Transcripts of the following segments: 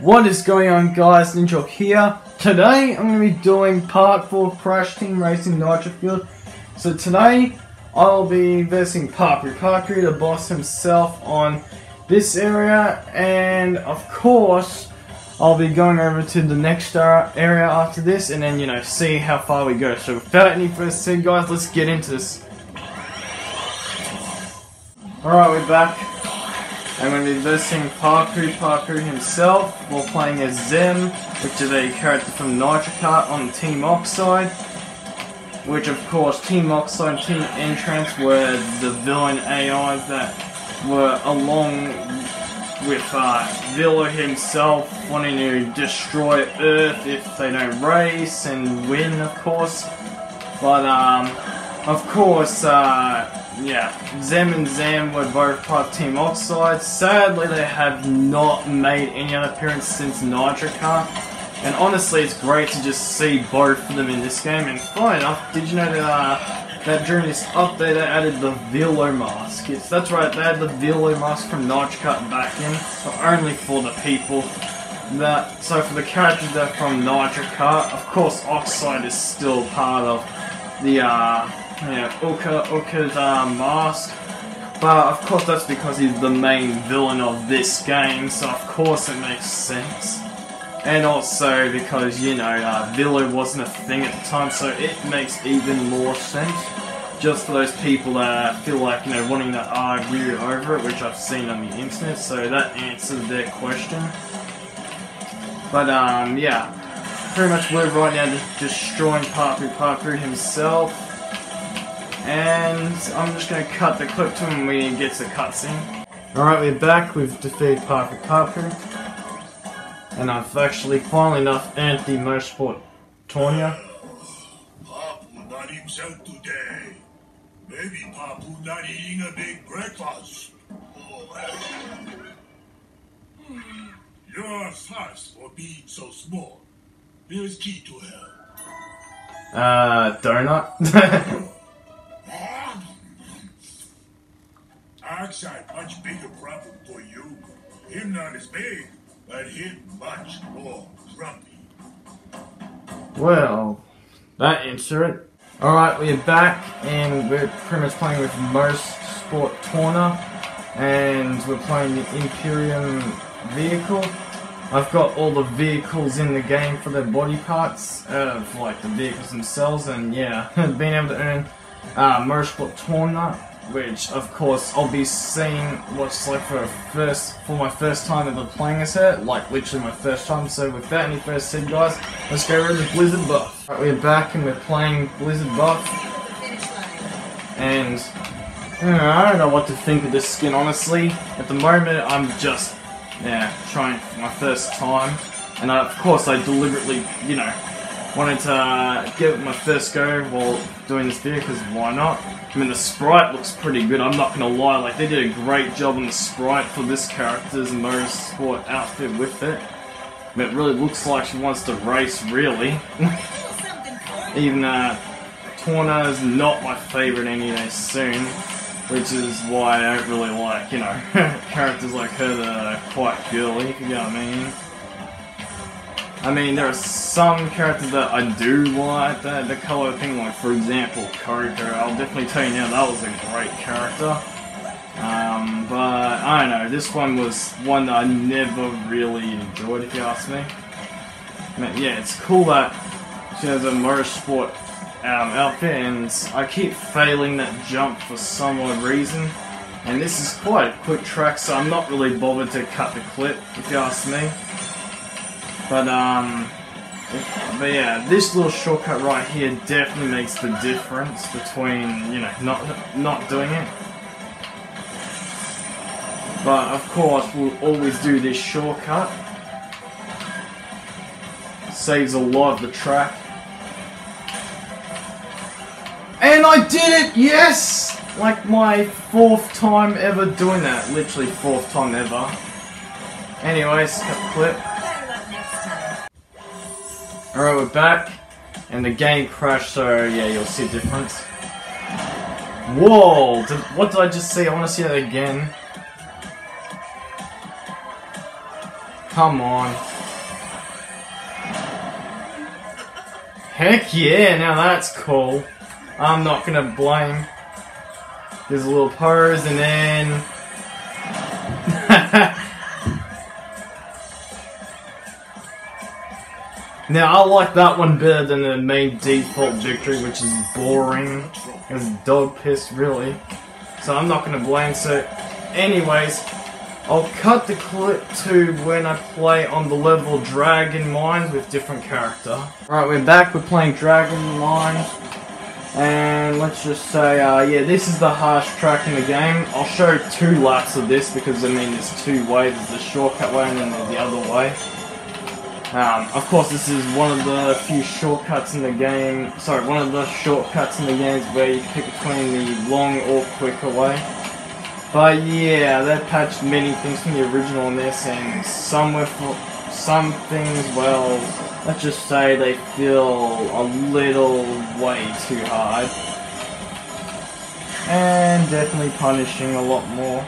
What is going on guys, Ninja here. Today I'm going to be doing part 4 Crash Team Racing Nitro Fueled. So today I'll be versing Papu. Papu, the boss himself on this area and of course I'll be going over to the next area after this and then you know see how far we go. So without any further ado guys, let's get into this. Alright, we're back. I'm going to be versing Papu Papu himself while playing as Zem, which is a character from Nitro Kart on Team Oxide. Which of course Team Oxide and Team Entrance were the villain AIs that were along with uh, Velo himself wanting to destroy Earth if they don't race and win of course. But um, of course uh, yeah, Zem and Zam were both part of Team Oxide. Sadly, they have not made any other appearance since Nitro Kart. And honestly, it's great to just see both of them in this game. And funny enough, did you know that, uh, that during this update they added the Velo mask? Yes, that's right, they had the Velo mask from Nitro Kart back in, but only for the people. That So for the characters that are from Nitro Kart, of course Oxide is still part of the, uh, yeah, Uka, Uka's uh, mask. But of course that's because he's the main villain of this game, so of course it makes sense. And also because, you know, uh, Velo wasn't a thing at the time, so it makes even more sense. Just for those people that feel like, you know, wanting to argue over it, which I've seen on the internet, so that answers their question. But, um, yeah. Pretty much we're right now just destroying Papu Papu himself. And I'm just going to cut the clip to him when he gets the cutscene. Alright, we're back. We've defeated Papu Papu. And I've actually finally enough earned the Motorsport Tawna. Papu not himself today. Maybe Papu not eating a big breakfast. You're fast for being so small. Here's key to help. Uh, donut? as but him much more grumpy. Well, that it. Alright, we're back and we're pretty much playing with most Sport Tawna and we're playing the Imperium vehicle. I've got all the vehicles in the game for their body parts, for like the vehicles themselves and yeah, being able to earn uh, Motorsport Tawna which of course I'll be seeing what's like for first for my first time ever playing as her, like literally my first time. So with without any further said, guys, let's go over the Blizzard Bluff. Right, we're back and we're playing Blizzard Bluff, and you know, I don't know what to think of this skin honestly. At the moment, I'm just yeah trying for my first time, and I, of course I deliberately you know wanted to give it my first go while doing this video because why not? I mean, the sprite looks pretty good, I'm not gonna lie. Like, they did a great job on the sprite for this character's motorsport outfit with it. I mean, it really looks like she wants to race, really. Even, uh, Tawna is not my favourite anytime soon. Which is why I don't really like, you know, characters like her that are quite girly, you know what I mean. I mean, there are some characters that I do like the, the color thing, like for example, Coco. I'll definitely tell you now, that was a great character. Um, but, I don't know, this one was one that I never really enjoyed, if you ask me. But yeah, it's cool that she has a motorsport um, outfit, and I keep failing that jump for some odd reason. And this is quite a quick track, so I'm not really bothered to cut the clip, if you ask me. But, um, if, but yeah, this little shortcut right here definitely makes the difference between, you know, not, not doing it. But, of course, we'll always do this shortcut. Saves a lot of the track. And I did it! Yes! Like my fourth time ever doing that. Literally fourth time ever. Anyways, cut clip. Alright, we're back. And the game crashed, so yeah, you'll see a difference. Whoa! Did, what did I just see? I want to see that again. come on. Heck yeah, now that's cool. I'm not gonna blame. There's a little pose and then... now I like that one better than the main default victory, which is boring. It's dog piss, really. So I'm not gonna blame, so... Anyways, I'll cut the clip to when I play on the level Dragon Mines with different character. Right, we're back, we're playing Dragon Mines. And let's just say, uh, yeah, this is the harsh track in the game. I'll show two laps of this because, I mean, there's two ways. There's the shortcut way and then the other way. Um, of course, this is one of the few shortcuts in the game. Sorry, one of the shortcuts in the games where you pick between the long or quicker way. But yeah, they patched many things from the original in this, and some with some things, well, let's just say they feel a little way too hard. And definitely punishing a lot more.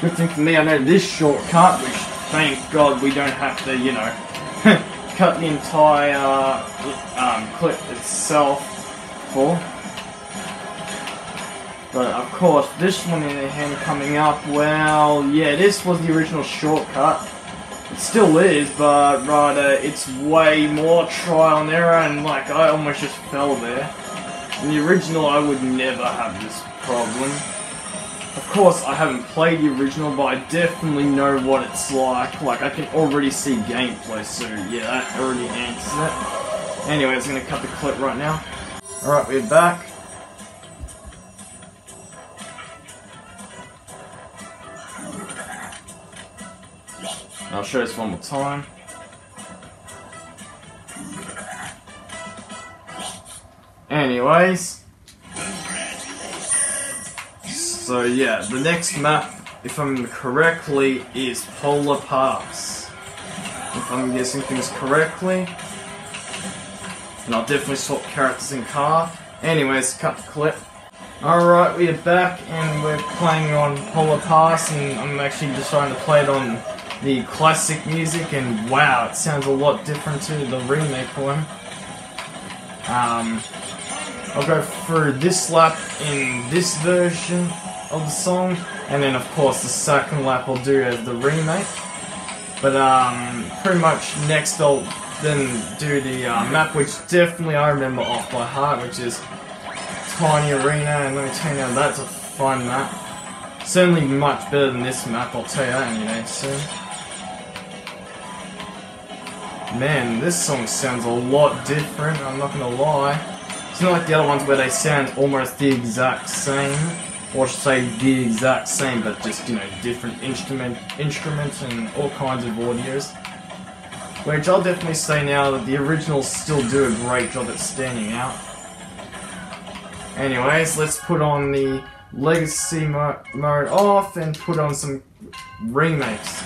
Good thing for me, I know this shortcut, which thank God we don't have to, you know, cut the entire um, clip itself for. But of course, this one in the hand coming up, well, yeah, this was the original shortcut. It still is, but rather it's way more trial and error, and like I almost just fell there. In the original, I would never have this problem. Of course, I haven't played the original, but I definitely know what it's like. Like, I can already see gameplay, so yeah, that already answers it. Anyway, I'm gonna cut the clip right now. Alright, we're back. I'll show this one more time. Anyways. So yeah, the next map, if I'm correctly, is Polar Pass. If I'm guessing things correctly. And I'll definitely swap characters in car. Anyways, cut the clip. Alright, we are back and we're playing on Polar Pass and I'm actually deciding to play it on the classic music, and wow, it sounds a lot different to the remake one. Um, I'll go through this lap in this version of the song, and then of course the second lap I'll do as the remake. But um, pretty much next I'll then do the uh, map, which definitely I remember off by heart, which is Tiny Arena, and let me tell you now, that's a fun map. Certainly much better than this map, I'll tell you that anyway soon. Man, this song sounds a lot different, I'm not gonna lie. It's not like the other ones where they sound almost the exact same. Or say the exact same, but just, you know, different instrument instruments and all kinds of audios. Which I'll definitely say now that the originals still do a great job at standing out. Anyways, let's put on the Legacy mo mode off and put on some remakes.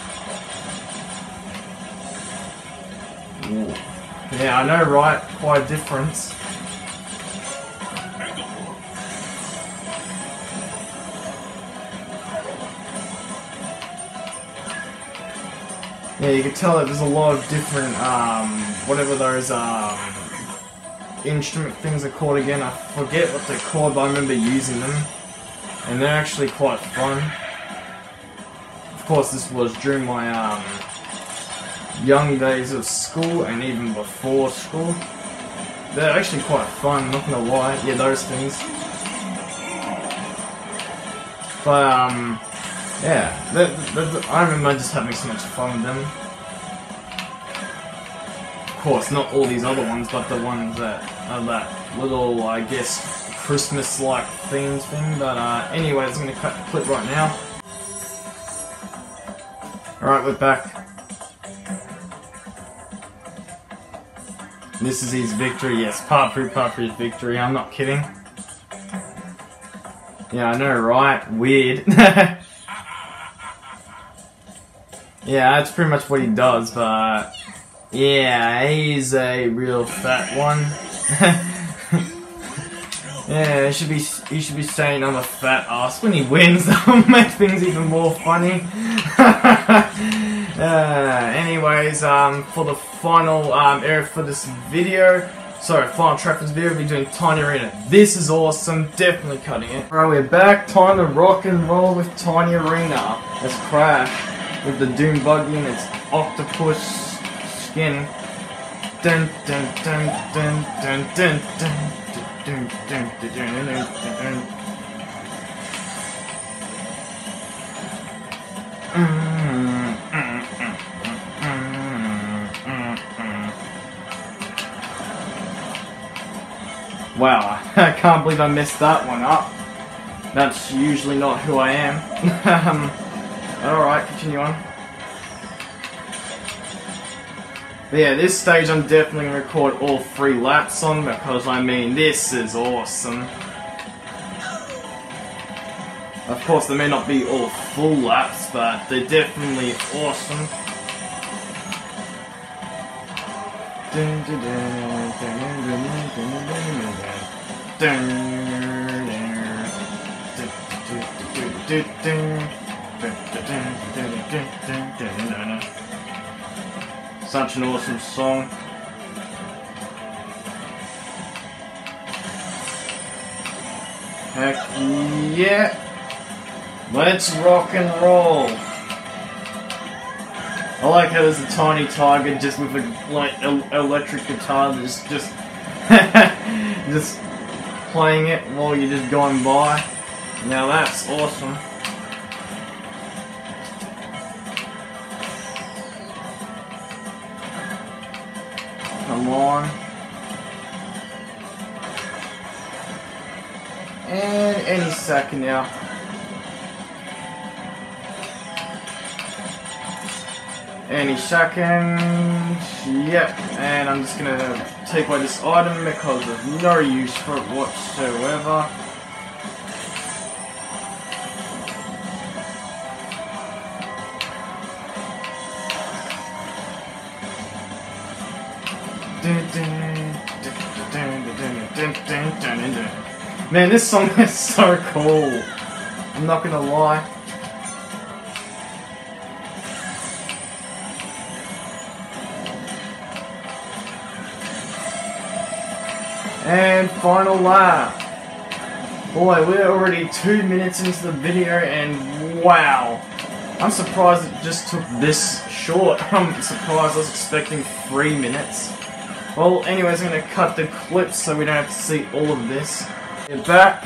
Yeah, I know, right? Quite a difference. Yeah, you can tell that there's a lot of different, um, whatever those, um, instrument things are called again. I forget what they're called, but I remember using them. And they're actually quite fun. Of course, this was during my, um, young days of school and even before school. They're actually quite fun, not gonna lie. Yeah, those things. But, um, yeah, I remember just having so much fun with them. Of course, not all these other ones, but the ones that are that little, I guess, Christmas-like themes thing. But, uh, anyways, I'm gonna cut the clip right now. Alright, we're back. This is his victory, yes. Papu Papu's victory, I'm not kidding. Yeah, I know, right? Weird. yeah, that's pretty much what he does, but... Yeah, he's a real fat one. yeah, he should be he should be saying I'm a fat ass when he wins. That'll make things even more funny. uh, anyways, um, for the final um, area for this video, sorry, final track for this video, we'll be doing Tiny Arena. This is awesome, definitely cutting it. Alright, we're back, time to rock and roll with Tiny Arena. Let's crash with the Doom Buggy and its octopus skin. Dun dun dun dun dun dun dun dun dun dun dun dun dun Wow, I can't believe I messed that one up. That's usually not who I am. Um, Alright, continue on. But yeah, this stage I'm definitely going to record all three laps on because I mean, this is awesome. Of course, they may not be all full laps, but they're definitely awesome. Dun, dun, dun, dun, dun, dun, dun, dun, dun, Such an awesome song. Heck yeah! Let's rock and roll! I like how there's a tiny tiger just with a like el electric guitar that's just just playing it while you're just going by. Now that's awesome. On. And any second now. Any second. Yep. And I'm just gonna take away this item because there's no use for it whatsoever. Man, this song is so cool. I'm not gonna lie. And final lap. Boy, we're already two minutes into the video and wow. I'm surprised it just took this short. I'm surprised I was expecting three minutes. Well, anyways, I'm going to cut the clip so we don't have to see all of this. Back.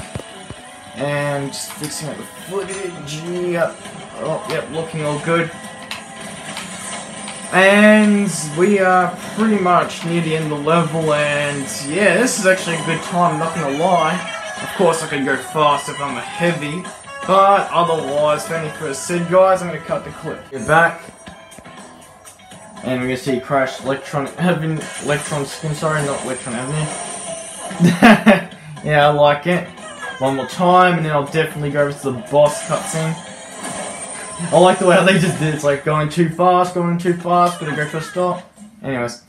And just fixing up the footage. Yep. Oh, yep, looking all good. And we are pretty much near the end of the level, and yeah, this is actually a good time, not gonna lie. Of course, I can go fast if I'm a heavy, but otherwise, for any first said, guys, I'm gonna cut the clip. Get back. And we're gonna see Crash Electron Heaven, Electron Skin, sorry, not Electron Avenue. yeah, I like it. One more time, and then I'll definitely go over to the boss cutscene. I like the way they just did it. It's like going too fast, going too fast, gotta go to a stop. Anyways.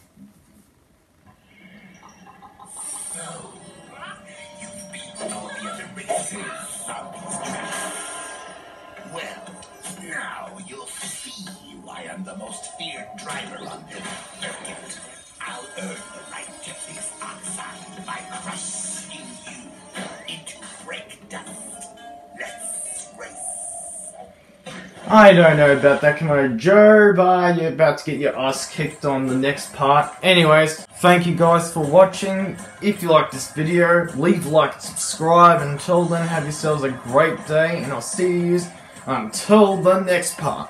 I don't know about that, Komodo Joe, but you're about to get your ass kicked on the next part. Anyways, thank you guys for watching. If you like this video, leave like and subscribe. Until then, have yourselves a great day, and I'll see you until the next part.